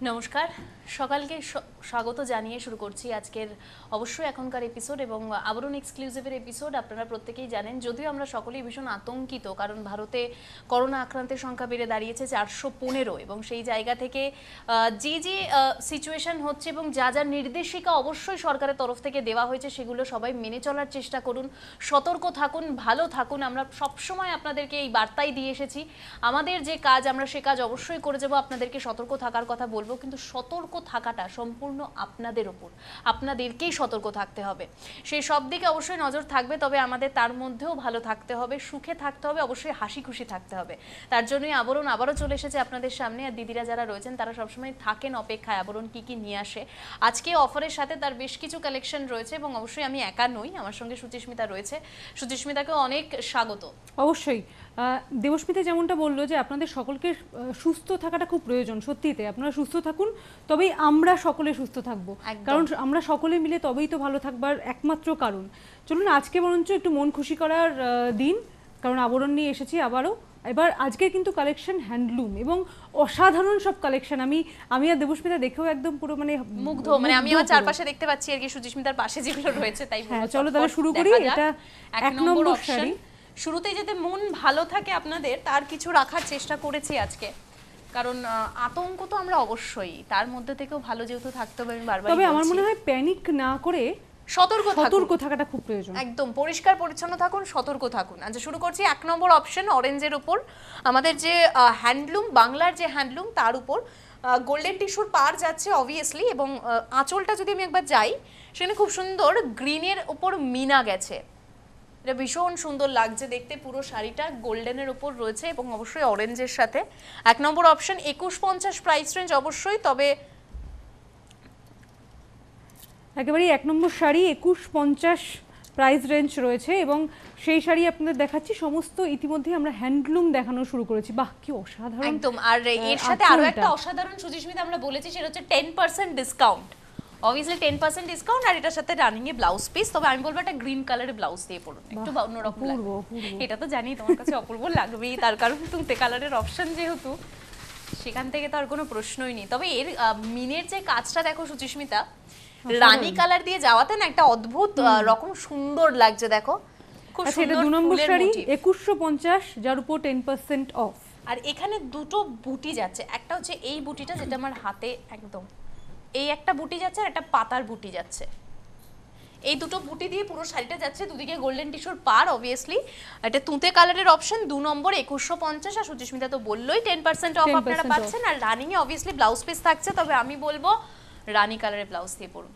নমস্কার সকালকে স্বাগত জানিয়ে শুরু করছি আজকের অবশ্যই এখনকার এপিসোড এবং আবরণ এক্সক্লুসিভের এপিসোড আপনারা প্রত্যেকেই জানেন, যদিও আমরা সকলেই ভীষণ আতঙ্কিত, কারণ ভারতে করোনা আক্রান্তের সংখ্যা বেড়ে দাঁড়িয়েছে চারশো পনেরো এবং সেই জায়গা থেকে যে যে সিচুয়েশন হচ্ছে এবং যা যা নির্দেশিকা অবশ্যই সরকারের তরফ থেকে দেওয়া হয়েছে সেগুলো সবাই মেনে চলার চেষ্টা করুন। সতর্ক থাকুন, ভালো থাকুন। আমরা সবসময় আপনাদেরকে এই বার্তাই দিয়ে এসেছি। আমাদের যে কাজ, আমরা সে কাজ অবশ্যই করে যাব। আপনাদেরকে সতর্ক থাকার কথা বলব, কিন্তু সতর্ক থাকাটা সম্পূর্ণ আপনাদের ওপর। আপনাদেরকেই সতর্ক থাকতে হবে। সেই সব দিকে অবশ্যই নজর থাকবে, তবে আমাদের তার মধ্যেও ভালো থাকতে হবে, সুখে থাকতে হবে, অবশ্যই হাসি খুশি থাকতে হবে। তার জন্যই আবরণ আবারও চলে এসেছে আপনাদের সামনে, আর দিদিরা যারা রয়েছেন, তারা সবসময় থাকেন অপেক্ষায় আবরণ কি কি নিয়ে আসে। আজকে অফারের সাথে তার বেশ কিছু কালেকশন রয়েছে এবং অবশ্যই আমি একা নই, আমার সঙ্গে সুচিস্মিতা রয়েছে। সুচিস্মিতাকে অনেক স্বাগত। অবশ্যই। দেবস্মিতা যেমনটা বলল যে আপনাদের সকলকে সুস্থ থাকাটা খুব প্রয়োজন সত্যিতে আপনারা সুস্থ থাকুন, তবেই আমরা সকলে সুস্থ থাকব। কারণ আমরা সকলে মিলে তবেই তো ভালো থাকবার একমাত্র কারণ। চলুন আজকে বরঞ্চ একটু মন খুশি করার দিন কারণ আবরণ নিয়ে এসেছি আবারও। এবার আজকে কিন্তু কালেকশন হ্যান্ডলুম এবং অসাধারণ সব কালেকশন আমি আমি আর দেবস্মিতা দেখেও একদম পুরো মানে মুগ্ধ মানে আমি আমার চারপাশে দেখতে পাচ্ছি আর কি সুচিস্মিতার পাশে যেগুলো রয়েছে তাই হ্যাঁ, চলো তাহলে শুরু করি। এটা এক নম্বর শাড়ি। শুরুতেই যাতে মন ভালো থাকে আপনাদের তার কিছু রাখার চেষ্টা করেছি আজকে। কারণ আতঙ্ক তো আমরা অবশ্যই। তার মধ্যে থেকেও ভালো যেহেতু থাকতে হবে আমি বারবার তবে আমার মনে হয় প্যানিক না করে সতর্ক সতর্ক থাকাটা খুব প্রয়োজন। একদম পরিষ্কার পরিচ্ছন্ন থাকুন সতর্ক থাকুন। আচ্ছা শুরু করছি এক নম্বর অপশন অরেঞ্জের উপর। আমাদের যে হ্যান্ডলুম বাংলার যে হ্যান্ডলুম তার উপর গোল্ডেন টিস্যুর পার যাচ্ছে অবভিয়াসলি এবং আঁচলটা যদি আমি একবার যাই সেখানে খুব সুন্দর গ্রিনের উপর মিনা গেছে। এটা ভীষণ সুন্দর লাগছে দেখতে। পুরো শাড়িটা গোল্ডেনের উপর রয়েছে এবং অবশ্যই অরেঞ্জের সাথে। এক নম্বর অপশন একুশ পঞ্চাশ প্রাইস রেঞ্জ অবশ্যই তবে একেবারেই এক নম্বর শাড়ি একুশ পঞ্চাশ প্রাইস রেঞ্জ রয়েছে এবং সেই শাড়ি আপনাদের দেখাচ্ছি। সমস্ত ইতিমধ্যে আমরা হ্যান্ডলুম দেখানো শুরু করেছি। বাহ কি অসাধারণ একদম। আর এর সাথে আরও একটা অসাধারণ সুচিস্মিতা আমরা বলেছি সেটা হচ্ছে ten percent discount obviously ten percent discount আর এটার সাথে রানিং এ ব্লাউজ পিস তবে আমি বলব একটা গ্রিন কালারের ব্লাউজ দিয়ে পড়ুন একটু অন্যরকম। এটা তো জানি তোমার কাছে অপূর্ব লাগবেই তার কারণ তুতে কালারের অপশন যেহেতু সেখান থেকে তো আর কোনো প্রশ্নই নেই। তবে এর মিনের যে কাজটা দেখো সুচিস্মিতা রানী কালার দিয়ে যাওয়াতে না একটা অদ্ভুত রকম সুন্দর লাগছে দেখো। খুব আচ্ছা সুন্দর দু নম্বর শাড়ি motif। একুশশো পঞ্চাশ যার উপর টেন পার্সেন্ট অফ আর এখানে দুটো বুটি যাচ্ছে। একটা হচ্ছে এই বুটিটা যেটা আমার হাতে একদম। এই একটা বুটি যাচ্ছে আর একটা পাতার বুটি যাচ্ছে। এই দুটো বুটি দিয়ে পুরো শাড়িটা যাচ্ছে দুদিকে গোল্ডেন টিস্যুর পার অবভিয়াসলি এটা তুঁতে কালারের অপশন দু নম্বর একুশশো পঞ্চাশ আর সুচিস্মিতা তো বললোই টেন পার্সেন্ট অফ আপনারা পাচ্ছেন। আর রানিং এ অবভিয়াসলি ব্লাউজ পিস থাকছে তবে আমি বলব রানী কালারের ব্লাউজ দিয়ে পড়ুন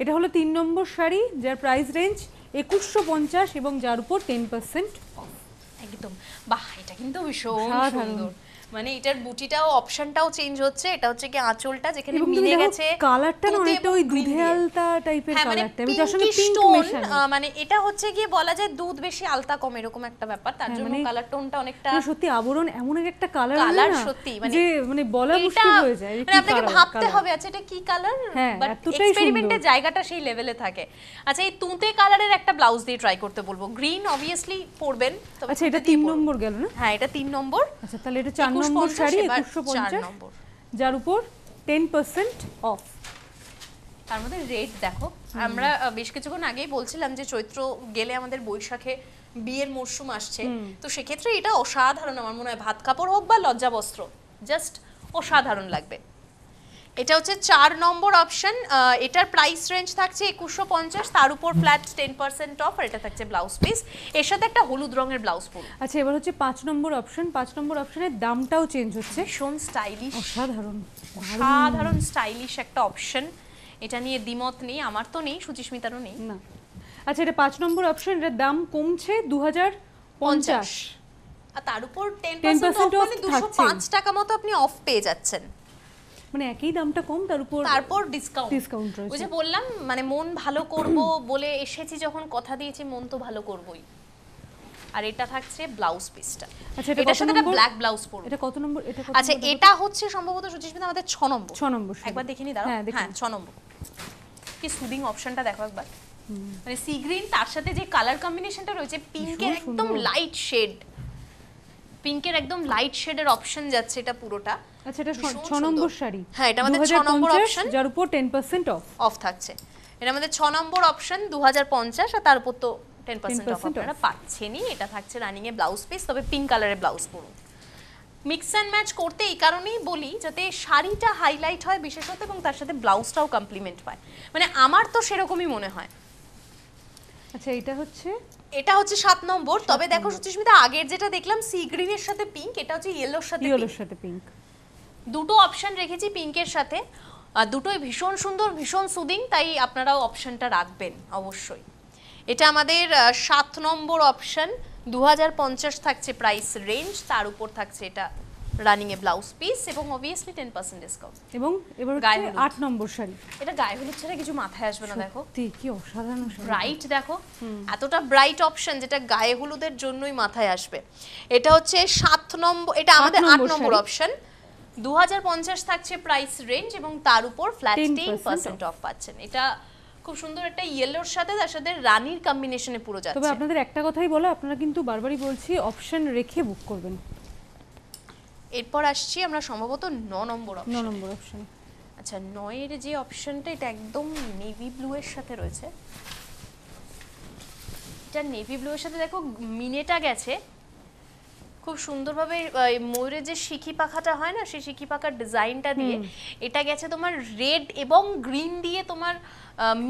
এটা হলো তিন নম্বর শাড়ি যার প্রাইস রেঞ্জ একুশশো পঞ্চাশ এবং যার উপর টেন পার্সেন্ট অফ একদম। বাহ এটা কিন্তু ভীষণ সুন্দর। মানে এটার বুটিটাও অপশনটাও চেঞ্জ হচ্ছে। এটা হচ্ছে কি আঁচলটা যেখানে মিলে গেছে। কালারটা না এবং ওই দুধে আলতা টাইপের মানে কালারটা যার সঙ্গে পিঙ্ক মেশানো। মানে এটা হচ্ছে গিয়ে বলা যায় দুধ বেশি আলতা কম এরকম একটা ব্যাপার। তার হ্যাঁ, জন্য মানে- কালার টোনটা অনেকটা মানে সত্যি আবরণ এমন একটা কালার না সত্যি, মানে যে মানে বলা মুশকিল হয়ে যায়। মানে আপনাকে ভাবতে হবে আচ্ছা এটা কি কালার বাট এক্সপেরিমেন্টের জায়গাটা সেই লেভেলে থাকে। আচ্ছা এই তুঁতে কালারের একটা ব্লাউজ দিয়ে ট্রাই করতে বলব। গ্রিন অবভিয়াসলি পরবেন আচ্ছা এটা তুঁতে দিয়ে তিন নম্বর গেল না? হ্যাঁ এটা তিন নম্বর। আচ্ছা তাহলে এটা চার 21 নম্বর শাড়ি একুশশো পঞ্চাশ। যার উপর টেন পার্সেন্ট অফ তার মধ্যে রেট দেখো। আমরা বেশ কিছুক্ষণ আগেই বলছিলাম যে চৈত্র গেলে আমাদের বৈশাখে বিয়ের মরশুম আসছে। তো সেক্ষেত্রে এটা অসাধারণ। আমার মনে হয় ভাত কাপড় হোক বা লজ্জা বস্ত্র জাস্ট অসাধারণ লাগবে। এটা হচ্ছে চার নম্বর অপশন এটার প্রাইস রেঞ্জ থাকছে একুশশো পঞ্চাশ তার উপর ফ্ল্যাট টেন পার্সেন্ট অফ আর এটা থাকছে ব্লাউজ পিস এর সাথে একটা হলুদ রঙের ব্লাউজ পরুন আচ্ছা এবার হচ্ছে পাঁচ নম্বর অপশন পাঁচ নম্বর অপশনের দামটাও চেঞ্জ হচ্ছে। ভীষণ স্টাইলিশ অসাধারণ। অসাধারণ স্টাইলিশ একটা অপশন এটা নিয়ে দ্বিমত নেই আমার তো নেই সুচিস্মিতারও নেই। না। আচ্ছা এটা পাঁচ নম্বর অপশন এটার দাম কমছে দু হাজার পঞ্চাশ। আর তার উপর টেন পার্সেন্ট অফ মানে দুশো পাঁচ টাকা মতো আপনি অফ পেয়ে যাচ্ছেন। মানে একই দামটা কম তার উপর তারপর ডিসকাউন্ট Discount রয়েছে। ওই যে বললাম মানে মন ভালো করব বলে এসেছি যখন কথা দিয়েছি মন তো ভালো করবই। আর এটা থাকছে ব্লাউজ পিসটা আচ্ছা, এটা সাথে একটা ব্ল্যাক ব্লাউজ পরবো। এটা কত নম্বর? এটা কত আচ্ছা এটা হচ্ছে সম্ভবত সুচিস্মিতা আমাদের ছ নম্বর। ছ নম্বর শাড়ি। একবার দেখিনি দাঁড়াও। হ্যাঁ, দেখুন। হ্যাঁ ছ নম্বর। কি সুদিং অপশনটা দেখো একবার। মানে সি গ্রিন তার সাথে যে কালার কম্বিনেশনটা রয়েছে পিঙ্কের একদম লাইট শেড পিঙ্কের একদম লাইট শেডের অপশন যাচ্ছে এটা পুরোটা। আচ্ছা এটা ছ- ভীষণ ছ নম্বর শাড়ি। হ্যাঁ, এটা আমাদের ছ নম্বর 2050, option। যার উপর টেন পার্সেন্ট অফ অফ থাকছে। এটা আমাদের ছ নম্বর অপশন দু হাজার পঞ্চাশ আর তার উপর তো টেন পার্সেন্ট অফ 10% আপনারা পাচ্ছেনই। এটা থাকছে রানিং এ ব্লাউজ পিস তবে পিঙ্ক কালারের ব্লাউজ পরুন। মিক্স অ্যান্ড ম্যাচ করতে এই কারণেই বলি যাতে শাড়িটা হাইলাইট হয় বিশেষত এবং তার সাথে ব্লাউজটাও কমপ্লিমেন্ট পায়। মানে আমার তো সেরকমই মনে হয়। আচ্ছা এটা হচ্ছে? এটা হচ্ছে সাত নম্বর তবে দেখো সুচিস্মিতা আগের যেটা দেখলাম সি গ্রিনের সাথে পিঙ্ক এটা হচ্ছে ইয়েলোর সাথে ইয়েলোর সাথে পিঙ্ক দুটো অপশন রেখেছি পিঙ্কের সাথে। দুটোই ভীষণ সুন্দর ভীষণ সুদিং তাই আপনারাও অপশনটা রাখবেন অবশ্যই। এটা আমাদের সাত নম্বর অপশন দুহাজার পঞ্চাশ থাকছে প্রাইস রেঞ্জ তার উপর থাকছে এটা রানিং এ ব্লাউজ পিস এবং অবভিয়াসলি টেন পার্সেন্ট ডিসকাউন্ট এবং এবার গায়ে আট নম্বর শাড়ি। এটা গায়ে হলুদ ছাড়া কিছু মাথায় আসবে না দেখো। কি অসাধারণ ব্রাইট দেখো। এতটা ব্রাইট অপশন যেটা গায়ে হলুদের জন্যই মাথায় আসবে। এটা হচ্ছে সাত নম্বর এটা আমাদের আট নম্বর অপশন দু হাজার পঞ্চাশ থাকছে প্রাইস রেঞ্জ এবং তার উপর ফ্ল্যাট 10% টেন পার্সেন্ট অফ পাচ্ছেন। এটা খুব সুন্দর একটা ইয়েলোর সাথে তার সাথে রানীর কম্বিনেশনে পুরো যাচ্ছে। তবে আপনাদের একটা কথাই বলো আপনারা কিন্তু বারবারই বলছি অপশন রেখে বুক করবেন। এরপর আসছি আমরা সম্ভবত ন নম্বর ন অপশন নম্বর অপশন আচ্ছা নয়ের যে অপশনটা এটা একদম নেভি ব্লু এর সাথে রয়েছে। এটা নেভি ব্লু এর সাথে দেখো মিনেটা গেছে। খুব সুন্দরভাবে ময়ূরের যে শিখি পাখাটা হয় না সেই শিখি পাখার ডিজাইনটা দিয়ে এটা গেছে তোমার রেড এবং গ্রিন দিয়ে তোমার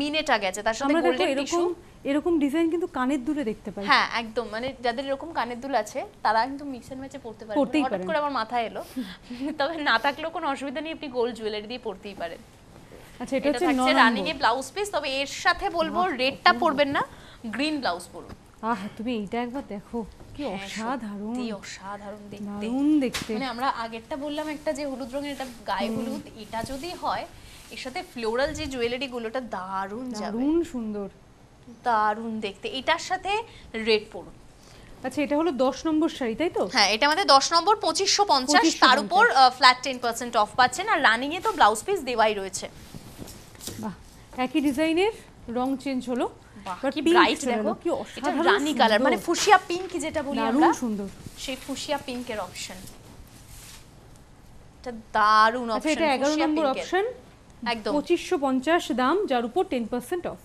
মিনেটা গেছে। তার সাথে গোল্ডেন টিস্যু। এরকম ডিজাইন কিন্তু কানের দুলে দেখতে পাই। হ্যাঁ একদম। মানে যাদের এরকম কানের দুল আছে তারা কিন্তু মিক্স এন্ড ম্যাচে পড়তে পারে। হঠাৎ করে আমার মাথায় এলো। তবে না থাকলেও কোনো অসুবিধা নেই আপনি গোল্ড জুয়েলারি দিয়ে পড়তেই পারেন। আচ্ছা এটা হচ্ছে রানিং এ ব্লাউজ পিস তবে এর সাথে বলব রেডটা পরবেন না গ্রিন ব্লাউজ পরুন। আহ তুমি এইটা একবার দেখো। কি হ্যাঁ, অসাধারণ। অসাধারণ দেখতে। দারুণ দেখতে। মানে আমরা আগেরটা বললাম একটা যে হলুদ রঙের এটা গায়ে হলুদ এটা যদি হয় এর সাথে ফ্লোরাল যে জুয়েলারি গুলোটা দারুণ দারুণ সুন্দর। দারুণ দেখতে। এটার সাথে রেড পরুন। আচ্ছা এটা হলো দশ নম্বর শাড়ি তাই তো? হ্যাঁ এটা আমাদের দশ নম্বর পঁচিশশো পঞ্চাশ। 2550 তার উপর ফ্ল্যাট টেন পার্সেন্ট অফ পাচ্ছেন। আর রানিং এ তো ব্লাউজ পিস দেওয়াই রয়েছে। বাহ একই ডিজাইনের রং চেঞ্জ হলো। কি ব্রাইট দেখো। এটা রানী কালার মানে। ফুসিয়া পিঙ্ক যেটা বলি আমরা? সুন্দর। সেই ফুসিয়া পিঙ্কের অপশন এটা দারুণ আচ্ছা অপশন এটা এগারো নম্বর অপশন একদম। পঁচিশশো পঞ্চাশ দাম যার উপর টেন পার্সেন্ট অফ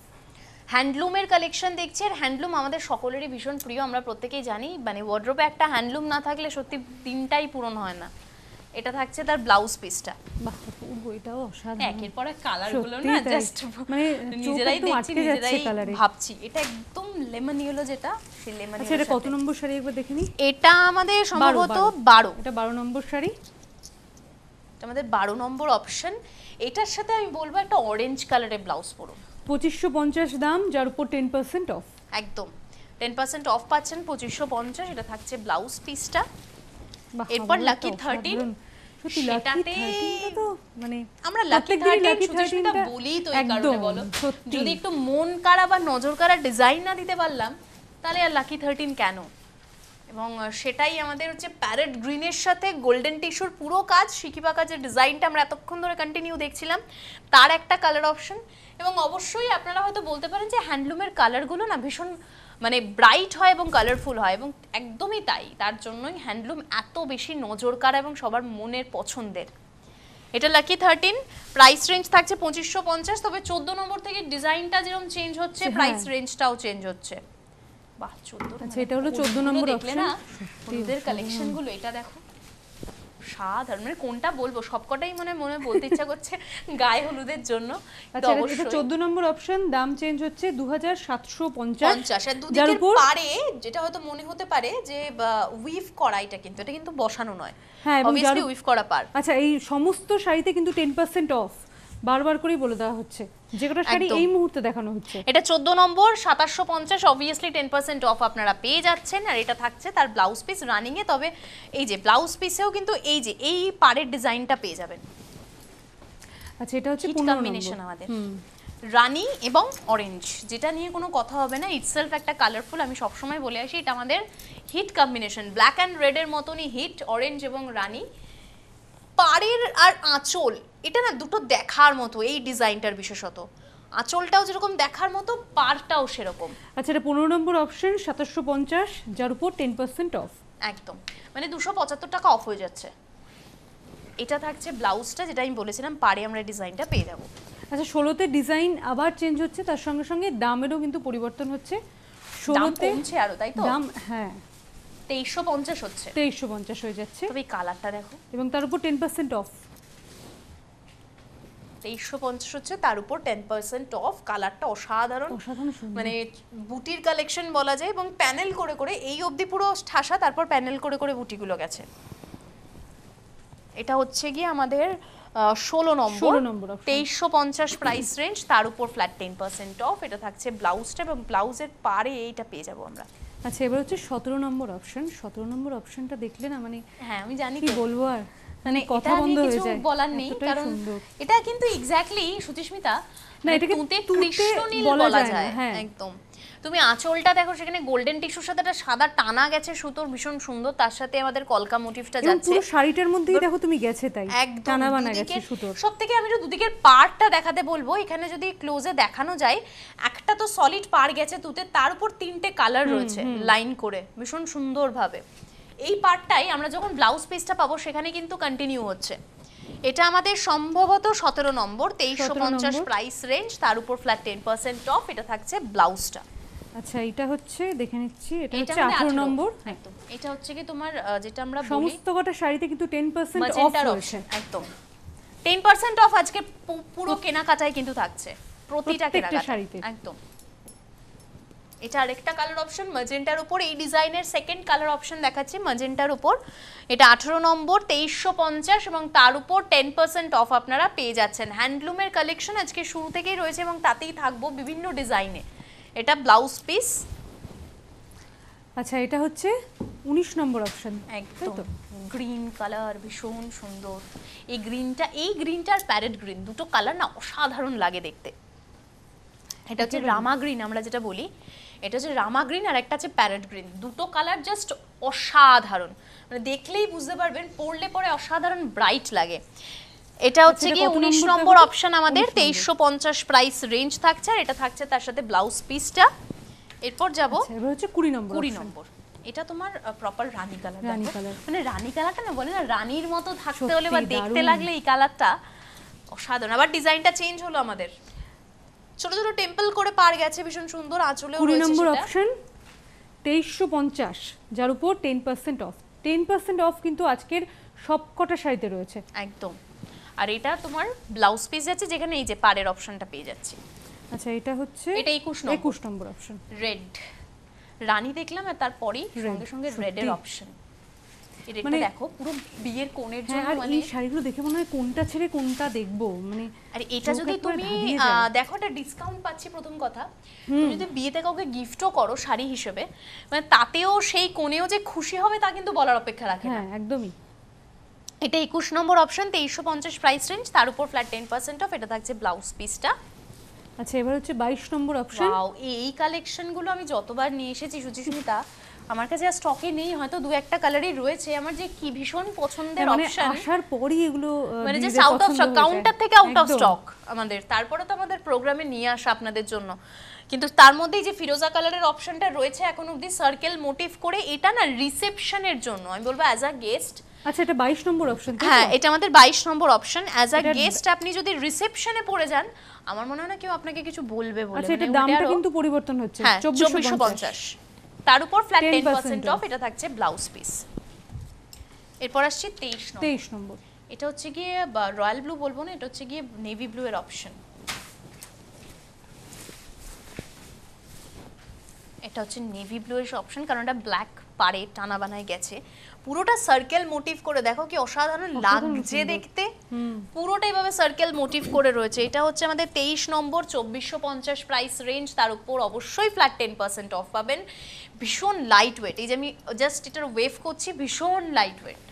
হ্যান্ডলুমের কালেকশন দেখছি আর হ্যান্ডলুম আমাদের সকলেরই ভীষণ প্রিয় আমরা প্রত্যেকেই জানি। মানে ওয়ার্ড্রোপে একটা হ্যান্ডলুম না থাকলে সত্যি দিনটাই পূরণ হয় না। এটা থাকছে তার ব্লাউজ পিসটা এটাও অসাধারণ। একের পর এক কালারগুলো না জাস্ট মানে নিজেরাই দেখছি নিজেরাই ভাবছি। এটা একদম লেমন ইয়েলো যেটা সেই লেমন আচ্ছা এটা কত নম্বর শাড়ি একবার দেখে নিই এটা আমাদের সম্ভবত বারো। বারো। এটা বারো নম্বর শাড়ি? আমাদের বারো নম্বর অপশন এটার সাথে আমি বলব একটা অরেঞ্জ কালারের ব্লাউজ পঁচিশশো পঞ্চাশ দাম যার উপর টেন পার্সেন্ট অফ একদম। টেন পার্সেন্ট অফ পাচ্ছেন পঁচিশশো পঞ্চাশ এটা থাকছে ব্লাউজ পিসটা এরপর lucky 13 সত্যি লাকি তো মানে আমরা লাকি থার্টিন সুচিস্মিতা বলি তো এই কারণে বলো। যদি একটু মন কাড়া বা নজর কাড়া ডিজাইন না দিতে পারলাম তাহলে আর লাকি থার্টিন কেন? এবং সেটাই আমাদের হচ্ছে প্যারেট গ্রিনের সাথে গোল্ডেন টিস্যুর পুরো কাজ শিকিপাকা যে ডিজাইনটা আমরা এতক্ষণ ধরে কন্টিনিউ দেখছিলাম তার একটা কালার অপশন এবং অবশ্যই আপনারা হয়তো বলতে পারেন যে হ্যান্ডলুমের কালারগুলো না ভীষণ মানে ব্রাইট হয় এবং কালারফুল হয় এবং একদমই তাই। তার জন্যই হ্যান্ডলুম এত বেশি নজর কাড়া এবং সবার মনের পছন্দের। এটা লাকি থার্টিন প্রাইস রেঞ্জ থাকছে পঁচিশশো পঞ্চাশ তবে চোদ্দ নম্বর থেকে ডিজাইনটা যেরকম চেঞ্জ হচ্ছে। প্রাইস রেঞ্জটাও চেঞ্জ হচ্ছে। বাহ চোদ্দ আচ্ছা, এটা হলো 14 নম্বর দেখলে না ওদের কালেকশনগুলো এটা দেখো। সাধারণ মানে কোনটা বলব? সবকটাই মানে মনে বলতে ইচ্ছা করছে গায়ে হলুদের জন্য। আচ্ছা চোদ্দ নম্বর অপশন দাম চেঞ্জ হচ্ছে দু হাজার সাতশো পঞ্চাশ যার উপর পারে যেটা হয়তো মনে হতে পারে যে উইভ করা এটা কিন্তু এটা কিন্তু বসানো নয়। হ্যাঁ, উইফ উইভ করা পার আচ্ছা এই সমস্ত শাড়িতে কিন্তু টেন পার্সেন্ট অফ বারবার করেই বলে দেওয়া হচ্ছে। যে কটা শাড়ি এই মুহূর্তে দেখানো হচ্ছে। এটা চোদ্দ নম্বর সাতাশশো পঞ্চাশ অবভিয়াসলি টেন পার্সেন্ট অফ আপনারা পেয়ে যাচ্ছেন আর এটা থাকছে তার ব্লাউজ পিস রানিংয়ে তবে এই যে ব্লাউজ পিসেও কিন্তু এই যে এই পাড়ের ডিজাইনটা পেয়ে যাবেন। আচ্ছা এটা হচ্ছে কম্বিনেশন আমাদের। রানি এবং অরেঞ্জ যেটা নিয়ে কোনো কথা হবে না। ইটসেলফ একটা কালারফুল আমি সবসময় বলে আসি এটা আমাদের হিট কম্বিনেশন ব্ল্যাক অ্যান্ড রেডের মতনই হিট অরেঞ্জ এবং রানি। পাড়ের আর আঁচল এটা না দুটো দেখার মতো এই ডিজাইনটার বিশেষত। আঁচলটাও যেরকম দেখার মতো পারটাও সেরকম। আচ্ছা এটা পনেরো নম্বর অপশন সাতাশশো পঞ্চাশ যার উপর টেন পার্সেন্ট অফ একদম। মানে দুশো পঁচাত্তর টাকা অফ হয়ে যাচ্ছে। এটা থাকছে ব্লাউজটা যেটা আমি বলেছিলাম পারে আমরা ডিজাইনটা পেয়ে যাব। আচ্ছা ষোলোতে ডিজাইন আবার চেঞ্জ হচ্ছে তার সঙ্গে সঙ্গে দামেরও কিন্তু পরিবর্তন হচ্ছে। ষোলোতে কমছে আরও তাই তো? দাম হ্যাঁ। তেইশশো পঞ্চাশ হচ্ছে। তেইশশো পঞ্চাশ হয়ে যাচ্ছে। তবে এই কালারটা দেখো। এবং তার উপর টেন পার্সেন্ট অফ তেইশশো পঞ্চাশ হচ্ছে তার উপর টেন পার্সেন্ট অফ কালারটা অসাধারণ। মানে বুটির কালেকশন বলা যায় এবং প্যানেল করে করে এই অবধি পুরো ঠাসা তারপর প্যানেল করে করে বুটিগুলো গেছে। এটা হচ্ছে গিয়ে আমাদের ষোলো নম্বর। তেইশশো পঞ্চাশ প্রাইস রেঞ্জ তার উপর ফ্ল্যাট টেন পার্সেন্ট অফ এটা থাকছে ব্লাউজটা এবং ব্লাউজের পারে এইটা পেয়ে যাব আমরা। আচ্ছা এবার হচ্ছে সতেরো নম্বর অপশন সতেরো নম্বর অপশনটা দেখলে না মানে হ্যাঁ আমি জানি কি বলব আর? মানে কথা বন্ধ হয়ে কিছু যায়। বলার নেই কারণ এটা কিন্তু এক্স্যাক্টলি সুচিস্মিতা না, মানে এটাকে তুঁতে কৃষ্ণনীল বলা যায় হ্যাঁ। একদম। তুমি আঁচলটা দেখো সেখানে গোল্ডেন টিস্যুর সাথে একটা সাদা টানা গেছে সুতোর ভীষণ সুন্দর তার সাথে আমাদের কলকা মোটিভটা যাচ্ছে। পুরো শাড়িটার মধ্যেই দেখো তুমি গেছে তাই একদম টানা বানা গেছে সুতোর। সব থেকে আমি একটু দুদিকের পার্টটা দেখাতে বলব এখানে যদি ক্লোজে দেখানো যায় একটা তো সলিড পার গেছে তুতে তার উপর তিনটে কালার রয়েছে লাইন করে ভীষণ সুন্দরভাবে। এই পার্টটাই আমরা যখন ব্লাউজ পিসটা পাবো সেখানে কিন্তু কন্টিনিউ হচ্ছে। এটা আমাদের সম্ভবত সতেরো নম্বর তেইশশো পঞ্চাশ প্রাইস রেঞ্জ তার উপর ফ্ল্যাট টেন পার্সেন্ট অফ এটা থাকছে ব্লাউজটা আচ্ছা এটা হচ্ছে দেখে নিচ্ছি এটা হচ্ছে 18 নম্বর। একদম। এটা হচ্ছে কি তোমার যেটা আমরা সমস্ত কটা শাড়িতে কিন্তু টেন পার্সেন্ট অফ ম্যাজেন্টার রয়েছে। একদম। টেন পার্সেন্ট অফ আজকে পুরো কেনাকাটায় কিন্তু থাকছে। প্রতিটা কেনাকাটা শাড়িতে। একদম। এটা আরেকটা কালার অপশন ম্যাজেন্টার উপর। এই ডিজাইনের সেকেন্ড কালার অপশন দেখাচ্ছি ম্যাজেন্টার উপর। এটা আঠেরো নম্বর তেইশশো পঞ্চাশ এবং তার উপর টেন পার্সেন্ট অফ আপনারা পেয়ে যাচ্ছেন। হ্যান্ডলুমের কালেকশন আজকে শুরু থেকেই রয়েছে এবং তাতেই থাকব বিভিন্ন ডিজাইনে এটা ব্লাউজ পিস আচ্ছা এটা হচ্ছে উনিশ নম্বর অপশন একদম? গ্রিন কালার ভীষণ সুন্দর। এই গ্রিনটা এই গ্রিনটা আর প্যারেট গ্রিন দুটো কালার না অসাধারণ লাগে দেখতে। এটা হচ্ছে রামা গ্রিন আমরা যেটা বলি এটা হচ্ছে রামা গ্রিন আর একটা হচ্ছে প্যারেট গ্রিন। দুটো কালার জাস্ট অসাধারণ। মানে দেখলেই বুঝতে পারবেন পরলে পরে অসাধারণ ব্রাইট লাগে। এটা হচ্ছে এটা গিয়ে উনিশ নম্বর? অপশন আমাদের তেইশশো পঞ্চাশ প্রাইস রেঞ্জ থাকছে আর এটা থাকছে তার সাথে ব্লাউজ পিসটা এরপর যাব আচ্ছা এবার হচ্ছে কুড়ি নম্বর কুড়ি নম্বর। এটা তোমার প্রপার রানী কালার রানী কালার মানে রানী কালারটা না বলে না রানীর মতো থাকতে হলে বা দেখতে লাগলে এই কালারটা অসাধারণ। আবার ডিজাইনটা চেঞ্জ হলো আমাদের। ছোট ছোট টেম্পল করে পার গেছে ভীষণ সুন্দর আঁচলেও কুড়ি নম্বর অপশন তেইশশো পঞ্চাশ যার উপর ten percent off ten percent off কিন্তু আজকের সব কটা শাড়িতে রয়েছে। একদম। আর এটা তোমার ব্লাউজ পিস যাচ্ছে যেখানে এই যে পাড়ের অপশনটা পেয়ে যাচ্ছে। আচ্ছা এটা হচ্ছে এটা 21 নম্বর। একুশ নম্বর অপশন রেড রানী দেখলাম আর তারপরেই সঙ্গে সঙ্গে রেডের অপশন মানে- দেখো পুরো বিয়ের কোণের হ্যাঁ জন্য মানে এই শাড়িগুলো দেখে মনে হয় কোনটা ছেড়ে কোনটা দেখব মানে আর এটা যদি তুমি দেখো একটা ডিসকাউন্ট পাচ্ছি প্রথম কথা। তুমি যদি বিয়েতে কাউকে গিফটও করো শাড়ি হিসেবে মানে তাতেও সেই কোণেও যে খুশি হবে তা কিন্তু বলার অপেক্ষা রাখে না। হ্যাঁ একদমই। এটা একুশ নম্বর অপশন তেইশশো পঞ্চাশ প্রাইস রেঞ্জ তার উপর ফ্ল্যাট টেন পার্সেন্ট অফ এটা থাকছে ব্লাউজ পিসটা আচ্ছা এবার হচ্ছে বাইশ নম্বর অপশন এই কালেকশনগুলো আমি যতবার নিয়ে এসেছি সুচিস্মিতা আমার কাছে আর স্টকে নেই হয়তো দু একটা কালারই রয়েছে। আমার যে কি ভীষণ পছন্দের অপশন মানে আসার পরই এগুলো মানে যে আউট অফ স্টক কাউন্টার থেকে আউট অফ স্টক আমাদের। তারপরে তো আমাদের প্রোগ্রামে নিয়ে আসা আপনাদের জন্য। কিন্তু তার মধ্যেই যে ফিরোজা কালারের অপশনটা রয়েছে এখন অবধি সার্কেল মোটিভ করে এটা না রিসেপশনের জন্য। আমি বলব অ্যাজ আ গেস্ট আচ্ছা এটা 22 নম্বর অপশন হ্যাঁ এটা আমাদের 22 নম্বর অপশন অ্যাজ আ গেস্ট আপনি যদি রিসেপশনে পড়ে যান আমার মনে হয় না কেউ আপনাকে কিছু বলবে বলে। আচ্ছা মানে এটা দামটা কিন্তু পরিবর্তন হচ্ছে। হ্যাঁ, 2450 তার উপর ফ্ল্যাট 10% টেন পার্সেন্ট অফ এটা থাকছে ব্লাউজ পিস এরপর আসছে তেইশ নম্বর। তেইশ নম্বর। এটা হচ্ছে গিয়ে রয়্যাল ব্লু বলব না এটা হচ্ছে গিয়ে নেভি ব্লু এর অপশন এটা হচ্ছে নেভি ব্লু এর অপশন কারণ এটা ব্ল্যাক পারে টানা বানায় গেছে। পুরোটা সার্কেল মোটিভ করে দেখো কি অসাধারণ লাগছে দেখতে। পুরোটা এভাবে সার্কেল মোটিভ করে রয়েছে। এটা হচ্ছে আমাদের তেইশ নম্বর চব্বিশশো পঞ্চাশ প্রাইস রেঞ্জ তার উপর অবশ্যই ফ্ল্যাট টেন পার্সেন্ট অফ পাবেন। ভীষণ লাইট ওয়েট এই যে আমি জাস্ট এটার ওয়েভ করছি ভীষণ লাইট ওয়েট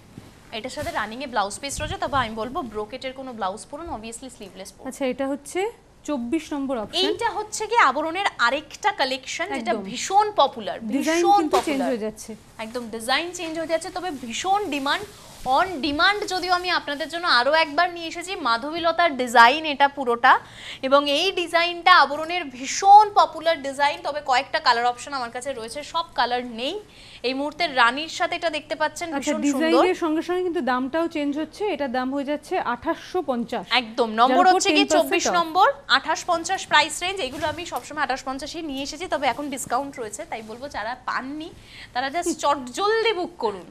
এটার সাথে রানিং এ ব্লাউজ পিস রয়েছে তবে আমি বলব ব্রোকেটের কোনো ব্লাউজ পরুন অবভিয়াসলি স্লিভলেস আচ্ছা এটা হচ্ছে চব্বিশ নম্বর অপশন এইটা হচ্ছে কি আবরণের আরেকটা কালেকশন যেটা ভীষণ পপুলার ভীষণ চেঞ্জ হয়ে যাচ্ছে। একদম ডিজাইন চেঞ্জ হয়ে যাচ্ছে তবে ভীষণ ডিমান্ড অন ডিমান্ড যদিও আমি আপনাদের জন্য আরও একবার নিয়ে এসেছি মাধবীলতার ডিজাইন এটা পুরোটা এবং এই ডিজাইনটা আবরণের ভীষণ পপুলার ডিজাইন তবে কয়েকটা কালার অপশন আমার কাছে রয়েছে সব কালার নেই। এই মুহূর্তে রানীর সাথে এটা দেখতে পাচ্ছেন আচ্ছা ভীষণ সুন্দর। ডিজাইনের সঙ্গে সঙ্গে কিন্তু দামটাও চেঞ্জ হচ্ছে এটার দাম হয়ে যাচ্ছে আঠাশশো পঞ্চাশ। একদম নম্বর হচ্ছে কি 10% চব্বিশ নম্বর আঠাশ পঞ্চাশ প্রাইস রেঞ্জ এগুলো আমি সবসময় আঠাশ পঞ্চাশে নিয়ে এসেছি তবে এখন ডিসকাউন্ট রয়েছে তাই বলব যারা পাননি তারা জাস্ট চট জলদি বুক করুন।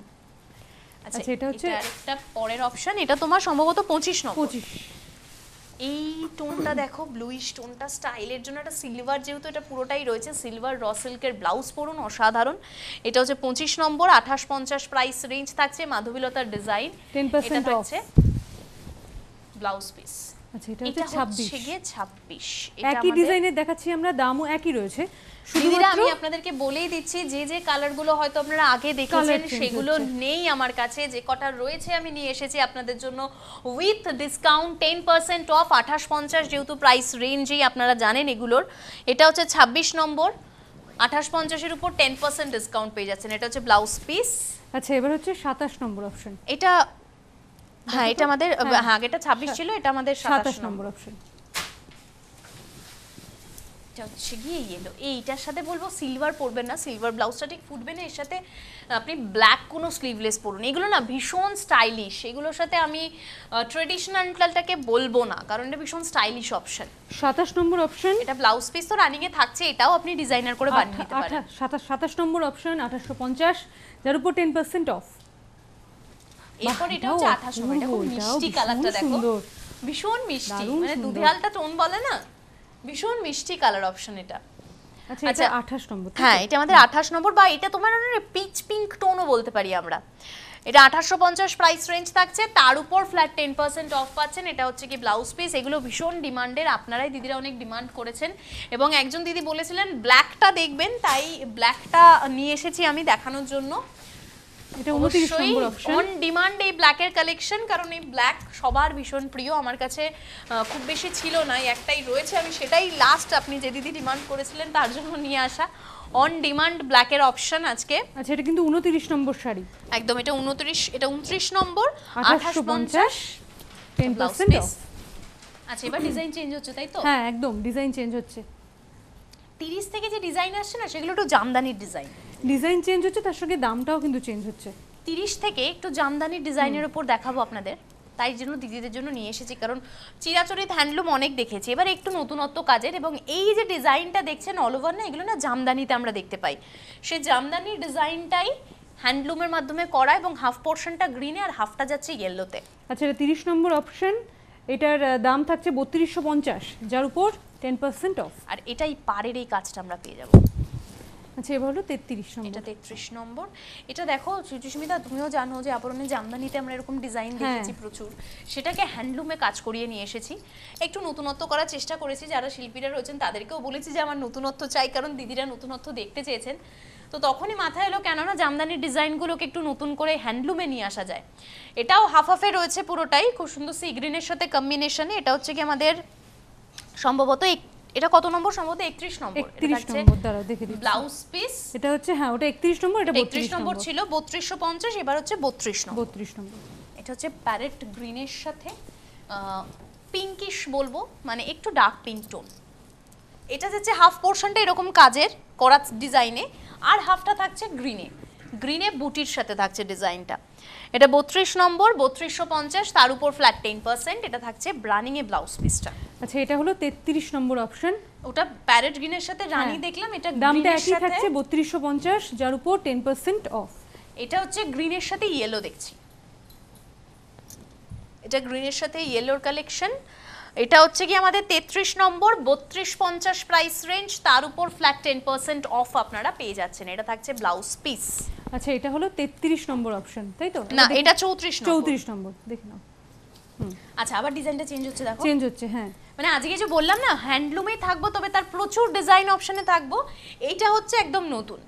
আচ্ছা আচ্ছা, এটা হচ্ছে- একটা পরের অপশন এটা তোমার সম্ভবত পঁচিশ নম্বর। পঁচিশ। এই টোনটা দেখো ব্লুইশ টোনটা স্টাইলের জন্য একটা সিলভার যেহেতু এটা পুরোটাই রয়েছে সিলভার র সিল্কের ব্লাউজ পরুন অসাধারণ। এটা হচ্ছে পঁচিশ নম্বর আঠাশ পঞ্চাশ প্রাইস রেঞ্জ থাকছে মাধবীলতার ডিজাইন 10% এটা থাকছে ব্লাউজ পিস আচ্ছা এটা হচ্ছে গিয়ে একই ডিজাইনের দেখাচ্ছি আমরা দামও একই রয়েছে। দিদিরা আমি আপনাদেরকে বলেই দিচ্ছি যে যে কালারগুলো হয়তো আপনারা আগে দেখেছেন সেগুলো নেই আমার কাছে। যে কটা রয়েছে আমি নিয়ে এসেছি আপনাদের জন্য with discount ten percent off আঠাশ পঞ্চাশ যেহেতু প্রাইস রেঞ্জেই আপনারা জানেন এগুলোর। এটা হচ্ছে ছাব্বিশ নম্বর। আঠাশ পঞ্চাশের উপর টেন পার্সেন্ট ডিসকাউন্ট পেয়ে যাচ্ছেন। এটা হচ্ছে ব্লাউজ পিস আচ্ছা এবার হচ্ছে সাতাশ নম্বর অপশন এটা হ্যাঁ এটা আমাদের হ্যাঁ। হ্যাঁ এটা ছাব্বিশ ছিল এটা আমাদের সাতাশ সাতাশ নম্বর নম্বর অপশন এটা হচ্ছে গিয়ে ইয়েলো এইটার সাথে বলব সিলভার পরবেন না সিলভার ব্লাউজটা ঠিক ফুটবে না এর সাথে আপনি ব্ল্যাক কোনো স্লিভলেস পরুন। এগুলো না ভীষণ স্টাইলিশ এগুলোর সাথে আমি ট্রেডিশনালটাকে বলব না কারণ এটা ভীষণ স্টাইলিশ অপশন সাতাশ নম্বর অপশন এটা ব্লাউজ পিস তো রানিং এ থাকছে এটাও আপনি ডিজাইনার করে বানিয়ে নিতে পারেন। সাতাশ সাতাশ নম্বর অপশন আঠাশশো পঞ্চাশ যার উপর টেন পার্সেন্ট অফ এরপর এটা হচ্ছে আঠাশ নম্বর এটা খুব মিষ্টি কালারটা দেখো। ভীষণ মিষ্টি মানে দুধে আলতা টোন বলে না? ভীষণ মিষ্টি কালার অপশন এটা। আচ্ছা আচ্ছা, আঠাশ নম্বর হ্যাঁ এটা আমাদের আঠাশ নম্বর বা এটা তোমার পিচ পিঙ্ক টোনও বলতে পারি আমরা। এটা আঠাশশো পঞ্চাশ প্রাইস রেঞ্জ থাকছে তার উপর ফ্ল্যাট টেন পার্সেন্ট অফ পাচ্ছেন। এটা হচ্ছে কি ব্লাউজ পিস এগুলো ভীষণ ডিমান্ডের আপনারাই দিদিরা অনেক ডিমান্ড করেছেন। এবং একজন দিদি বলেছিলেন ব্ল্যাকটা দেখবেন তাই ব্ল্যাকটা নিয়ে এসেছি আমি দেখানোর জন্য। এটা উনত্রিশ নম্বর অপশন অন ডিমান্ড এই ব্ল্যাকের কালেকশন কারণ এই ব্ল্যাক সবার ভীষণ প্রিয়। আমার কাছে খুব বেশি ছিল না একটাই রয়েছে। আমি সেটাই লাস্ট আপনি যে দিদি ডিমান্ড করেছিলেন তার জন্য নিয়ে আসা। অন ডিমান্ড ব্ল্যাকের অপশন আজকে। আচ্ছা এটা কিন্তু উনত্রিশ নম্বর শাড়ি। একদম এটা উনত্রিশ এটা উনত্রিশ নম্বর। আঠাশ আঠাশশো পঞ্চাশ পঞ্চাশ ten blouse percent piece off আচ্ছা এবার ডিজাইন চেঞ্জ হচ্ছে তাই তো? হ্যাঁ একদম ডিজাইন চেঞ্জ হচ্ছে। তিরিশ থেকে যে ডিজাইন আসছে না সেগুলো একটু জামদানির ডিজাইন ডিজাইন চেঞ্জ হচ্ছে তার সঙ্গে দামটাও কিন্তু চেঞ্জ হচ্ছে। তিরিশ থেকে একটু জামদানির ডিজাইনের উপর দেখাবো আপনাদের। তাই জন্য দিদিদের জন্য নিয়ে এসেছি কারণ চিরাচরিত হ্যান্ডলুম অনেক দেখেছি। এবার একটু নতুনত্ব কাজের এবং এই যে ডিজাইনটা দেখছেন অল ওভার না এগুলো না জামদানিতে আমরা দেখতে পাই। সেই জামদানির ডিজাইনটাই হ্যান্ডলুমের মাধ্যমে করা এবং হাফ পোর্শনটা গ্রিনে আর হাফটা যাচ্ছে ইয়েলোতে আচ্ছা এটা তিরিশ নম্বর অপশন এটার দাম থাকছে বত্রিশশো পঞ্চাশ যার উপর টেন পার্সেন্ট অফ আর এটাই পাড়ের এই কাজটা আমরা পেয়ে যাব। আচ্ছা এবার হলো তেত্রিশ নম্বর। এটা তেত্রিশ নম্বর। এটা দেখো সুচিস্মিতা তুমিও জানো যে আবরণে জামদানিতে আমরা এরকম ডিজাইন হ্যাঁ। দেখেছি প্রচুর। সেটাকে হ্যান্ডলুমে কাজ করিয়ে নিয়ে এসেছি। একটু নতুনত্ব করার চেষ্টা করেছি। যারা শিল্পীরা রয়েছেন তাদেরকেও বলেছি যে আমার নতুনত্ব চাই কারণ দিদিরা নতুনত্ব দেখতে চেয়েছেন। তো তখনই মাথায় এলো কেননা জামদানির ডিজাইনগুলোকে একটু নতুন করে হ্যান্ডলুমে নিয়ে আসা যায়। এটাও হাফ হাফে রয়েছে পুরোটাই। খুব সুন্দর সি গ্রিনের সাথে কম্বিনেশনে এটা হচ্ছে কি আমাদের সম্ভবত এটা কত নম্বর সম্ভবত? একত্রিশ নম্বর। এটা একত্রিশ থাকছে নম্বর দ্বারা দেখে দিচ্ছি। Blouse piece. এটা হচ্ছে হ্যাঁ ওটা একত্রিশ নম্বর এটা একত্রিশ বত্রিশ নম্বর নম্বর। ছিল বত্রিশশো পঞ্চাশ এবার হচ্ছে বত্রিশ নম্বর। বত্রিশ নম্বর। এটা হচ্ছে প্যারেট গ্রিনের সাথে পিঙ্কিশ বলব মানে একটু ডার্ক পিঙ্ক টোন এটা যাচ্ছে হাফ পোর্শনটা এরকম কাজের করা ডিজাইনে আর হাফটা থাকছে গ্রিনে গ্রিনে বুটির সাথে থাকছে ডিজাইনটা এটা বত্রিশ নম্বর বত্রিশশো পঞ্চাশ তার উপর ফ্ল্যাট টেন পার্সেন্ট এটা থাকছে ব্রানিং এ ব্লাউজ পিসটা আচ্ছা এটা হলো তেত্রিশ নম্বর অপশন ওটা প্যারেট গ্রিনের সাথে রানী হ্যাঁ। দেখলাম এটা দামটা একই থাকছে বত্রিশশো পঞ্চাশ যার উপর টেন পার্সেন্ট অফ এটা হচ্ছে গ্রিনের সাথে ইয়েলো দেখছি। এটা গ্রিনের সাথে ইয়েলোর কালেকশন এটা হচ্ছে কি আমাদের তেত্রিশ নম্বর বত্রিশ পঞ্চাশ প্রাইস রেঞ্জ তার উপর ফ্ল্যাট টেন পার্সেন্ট অফ আপনারা পেয়ে যাচ্ছেন। এটা থাকছে ব্লাউজ পিস আচ্ছা এটা হলো তেত্রিশ নম্বর অপশন তাই তো? না এটা চৌত্রিশ নম্বর। চৌত্রিশ নম্বর দেখে নাও। আচ্ছা আবার ডিজাইনটা চেঞ্জ হচ্ছে দেখো। চেঞ্জ হচ্ছে হ্যাঁ। মানে আজকে যে বললাম না হ্যান্ডলুমেই থাকব তবে তার প্রচুর ডিজাইন অপশনে থাকব এইটা হচ্ছে একদম নতুন।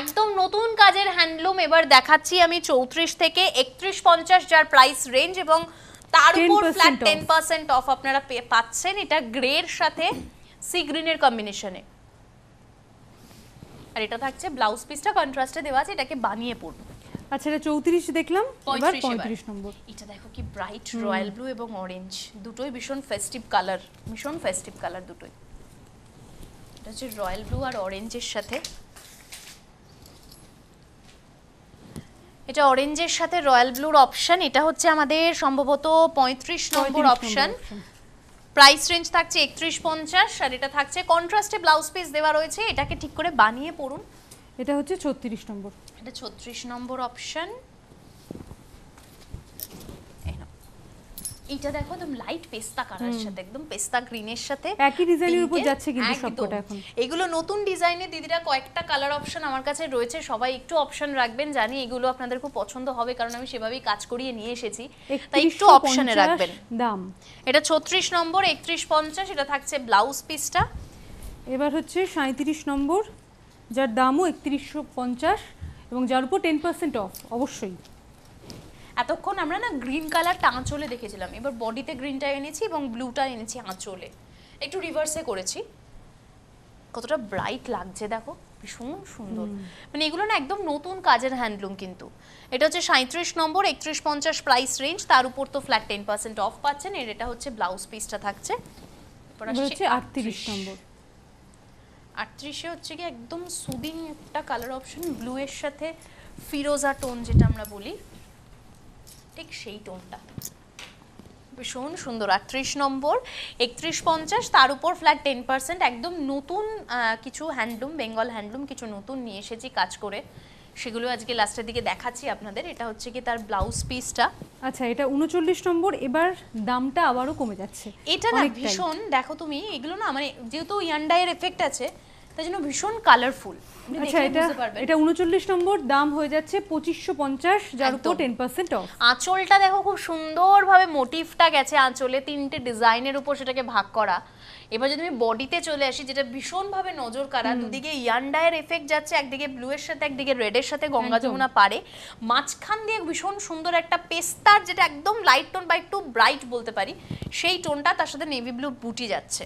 একদম নতুন কাজের হ্যান্ডলুম এবার দেখাচ্ছি আমি চৌত্রিশ থেকে একত্রিশ পঞ্চাশ যার প্রাইস রেঞ্জ এবং তার উপর 10% ফ্ল্যাট টেন পার্সেন্ট অফ আপনারা পাচ্ছেন। এটা গ্রের সাথে সি গ্রিনের কম্বিনেশনে আর এটা থাকছে ব্লাউজ পিসটা কন্ট্রাস্টে দেওয়া আছে এটাকে বানিয়ে পড়ব আচ্ছা এটা চৌত্রিশ দেখলাম এবার 35 পঁয়ত্রিশ নম্বর। এটা দেখো কি ব্রাইট রয়্যাল ব্লু এবং অরেঞ্জ দুটোই ভীষণ ফেস্টিভ কালার ভীষণ ফেস্টিভ কালার দুটোই। এটা হচ্ছে রয়্যাল ব্লু আর অরেঞ্জের সাথে। এটা অরেঞ্জের সাথে রয়্যাল ব্লুর অপশন এটা হচ্ছে আমাদের সম্ভবত পঁয়ত্রিশ নম্বর অপশন। প্রাইস রেঞ্জ থাকছে একত্রিশ পঞ্চাশ আর এটা থাকছে কন্ট্রাস্টে ব্লাউজ পিস দেওয়া রয়েছে। এটাকে ঠিক করে বানিয়ে পড়ুন এটা হচ্ছে ছত্রিশ নম্বর। এটা ছত্রিশ নম্বর অপশন এইটা দেখো একদম লাইট পেস্তা কালার সাথে একদম পেস্তা গ্রিনের সাথে একই ডিজাইনের উপর যাচ্ছে কিন্তু। সবকটা এখন। এগুলো নতুন ডিজাইনে দিদিরা কয়েকটা কালার অপশন আমার কাছে রয়েছে সবাই একটু অপশন রাখবেন জানি এগুলো আপনাদের খুব পছন্দ হবে কারণ আমি সেভাবেই কাজ করিয়ে নিয়ে এসেছি তাই একটু 3150 অপশনে রাখবেন। দাম। এটা ছত্রিশ নম্বর একত্রিশ পঞ্চাশ এটা থাকছে ব্লাউজ পিসটা এবার হচ্ছে সাঁত্রিশ নম্বর যার দামও একত্রিশশো পঞ্চাশ এবং যার উপর টেন পার্সেন্ট অফ অবশ্যই। এতক্ষণ আমরা না গ্রিন কালারটা আঁচলে দেখেছিলাম। এবার বডিতে গ্রিনটা এনেছি এবং ব্লুটা এনেছি আঁচলে। একটু রিভার্সে করেছি। কতটা ব্রাইট লাগছে দেখো ভীষণ সুন্দর। মানে এগুলো না একদম নতুন কাজের হ্যান্ডলুম কিন্তু। এটা হচ্ছে সাঁত্রিশ নম্বর একত্রিশ পঞ্চাশ প্রাইস রেঞ্জ তার উপর তো ফ্ল্যাট টেন পার্সেন্ট অফ পাচ্ছেন। এর এটা হচ্ছে ব্লাউজ পিসটা থাকছে। আটত্রিশ নম্বর। আটত্রিশে হচ্ছে কি একদম সুদিং একটা কালার অপশন ব্লু এর সাথে ফিরোজা টোন যেটা আমরা বলি। ঠিক সেই টোনটা। ভীষণ সুন্দর। আটত্রিশ নম্বর একত্রিশ পঞ্চাশ তার উপর ফ্ল্যাট টেন পার্সেন্ট একদম নতুন কিছু হ্যান্ডলুম বেঙ্গল হ্যান্ডলুম কিছু নতুন নিয়ে এসেছি কাজ করে। সেগুলো আজকে লাস্টের দিকে দেখাচ্ছি আপনাদের। এটা হচ্ছে কি তার ব্লাউজ পিসটা আচ্ছা এটা উনচল্লিশ নম্বর এবার দামটা আবারও কমে যাচ্ছে। এটা না ভীষণ দেখো তুমি এগুলো না মানে যেহেতু ইয়ান্ডাইয়ের এফেক্ট আছে তাই জন্য ভীষণ কালারফুল আচ্ছা এটা এটা উনচল্লিশ নম্বর দাম হয়ে যাচ্ছে পঁচিশশো পঞ্চাশ যার উপর টেন পার্সেন্ট অফ আঁচলটা দেখো খুব সুন্দরভাবে মোটিভটা গেছে আঁচলে তিনটে ডিজাইনের উপর সেটাকে ভাগ করা। এবার যদি আমি বডিতে চলে আসি যেটা ভীষণভাবে নজর কাড়া দুদিকে ইয়ান্ডায়ের এফেক্ট যাচ্ছে একদিকে ব্লু এর সাথে একদিকে সাথে গঙ্গা যমুনা পারে মাঝখান দিয়ে ভীষণ সুন্দর একটা পেস্তার যেটা একদম লাইট টোন বা একটু ব্রাইট বলতে পারি সেই টোনটা তার সাথে নেভি ব্লু বুটি যাচ্ছে।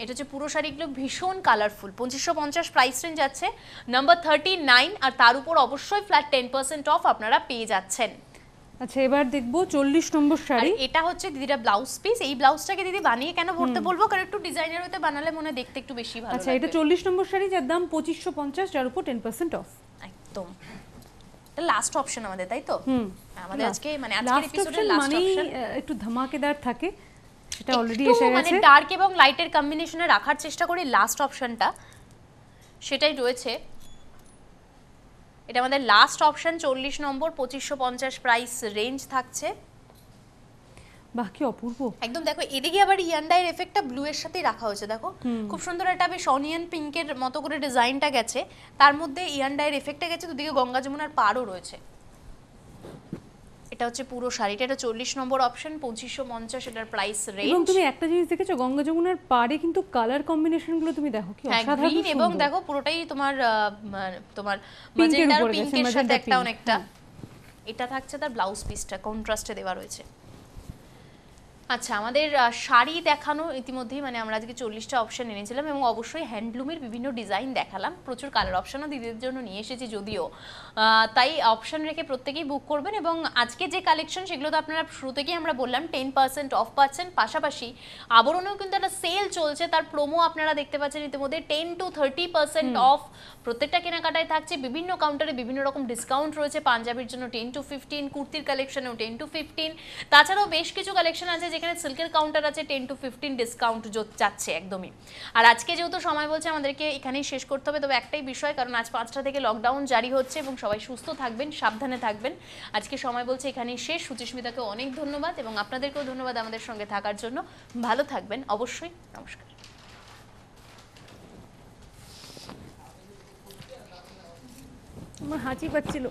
এটা হচ্ছে পুরো শাড়িগুলো ভীষণ কালারফুল পঁচিশশো পঞ্চাশ প্রাইস রেঞ্জ যাচ্ছে নাম্বার থার্টি নাইন আর তার উপর অবশ্যই ফ্ল্যাট টেন পার্সেন্ট অফ আপনারা পেয়ে যাচ্ছেন। আচ্ছা এবার দেখব চল্লিশ নম্বর শাড়ি। এটা হচ্ছে দিদিরা ব্লাউজ পিস এই ব্লাউজটাকে দিদি বানিয়ে কেন ভরতে বলব? কারণ একটু ডিজাইনার হতে বানালে মনে দেখতে একটু বেশি ভালো আচ্ছা এটা চল্লিশ নম্বর শাড়ি যার দাম পঁচিশশো পঞ্চাশ যার উপর টেন পার্সেন্ট অফ একদম। এটা লাস্ট অপশন আমাদের তাই তো? আমাদের আজকে মানে আজকের এপিসোডের লাস্ট অপশন আহ, একটু ধামাকেদার থাকে। সেটা অলরেডি এসে মানে ডার্ক এবং লাইটের কম্বিনেশনে রাখার চেষ্টা করি লাস্ট অপশনটা সেটাই রয়েছে। এটা আমাদের লাস্ট অপশন চল্লিশ নম্বর পঁচিশশো পঞ্চাশ প্রাইস রেঞ্জ থাকছে। বাকি অপূর্ব। একদম দেখো এদিকে আবার ইয়ান্ডাইয়ের এফেক্টটা ব্লু এর সাথেই রাখা হয়েছে দেখো। খুব সুন্দর একটা বেশ অনিয়ন পিঙ্কের মতো করে ডিজাইনটা গেছে। তার মধ্যে ইয়ান্ডাইয়ের এফেক্টটা গেছে দুদিকে গঙ্গা যমুনার পাড়ও রয়েছে। এটা হচ্ছে পুরো শাড়িটা এটা চল্লিশ নম্বর অপশন পঁচিশশো পঞ্চাশ এটার প্রাইস এবং তুমি একটা জিনিস দেখেছ গঙ্গা যমুনার পাড়ে কিন্তু কালার কম্বিনেশনগুলো তুমি দেখো কি হ্যাঁ অসাধারণ এবং দেখো পুরোটাই তোমার আহ, তোমার মাজেন্ডার পিঙ্কের সাথে একটা। অনেকটা এটা থাকছে তার ব্লাউজ পিসটা কন্ট্রাস্টে দেওয়া রয়েছে। আচ্ছা আমাদের শাড়ি দেখানো ইতিমধ্যেই মানে আমরা আজকে চল্লিশটা অপশন এনেছিলাম এবং অবশ্যই হ্যান্ডলুমের বিভিন্ন ডিজাইন দেখালাম। প্রচুর কালার অপশনও দিদিদের জন্য নিয়ে এসেছি যদিও। তাই অপশন রেখে প্রত্যেকেই বুক করবেন এবং আজকে যে কালেকশন সেগুলো তো আপনারা শুরু থেকেই আমরা বললাম টেন পার্সেন্ট অফ পাচ্ছেন পাশাপাশি আবরণেও কিন্তু একটা সেল চলছে। তার প্রোমো আপনারা দেখতে পাচ্ছেন ইতিমধ্যে ten to thirty percent off প্রত্যেকটা কেনাকাটায় থাকছে বিভিন্ন কাউন্টারে বিভিন্ন রকম ডিসকাউন্ট রয়েছে। পাঞ্জাবির জন্য টেন টু ফিফটিন কুর্তির কালেকশনেও টেন টু ফিফটিন তাছাড়াও বেশ কিছু কালেকশন আছে যেখানে সিল্কের কাউন্টার আছে টেন টু ফিফটিন ডিসকাউন্ট যাচ্ছে একদমই। আর আজকে যেহেতু সময় বলছে, আমাদেরকে এখানেই শেষ করতে হবে। তবে একটাই বিষয়, কারণ আজ পাঁচটা থেকে লকডাউন জারি হচ্ছে এবং সবাই সুস্থ থাকবেন, সাবধানে থাকবেন। আজকে সময় বলছে, এখানেই শেষ। সুচিস্মিতাকে অনেক ধন্যবাদ এবং আপনাদেরকেও ধন্যবাদ আমাদের সঙ্গে থাকার জন্য। ভালো থাকবেন, অবশ্যই। নমস্কার। আমার হাঁচি পাচ্ছিল।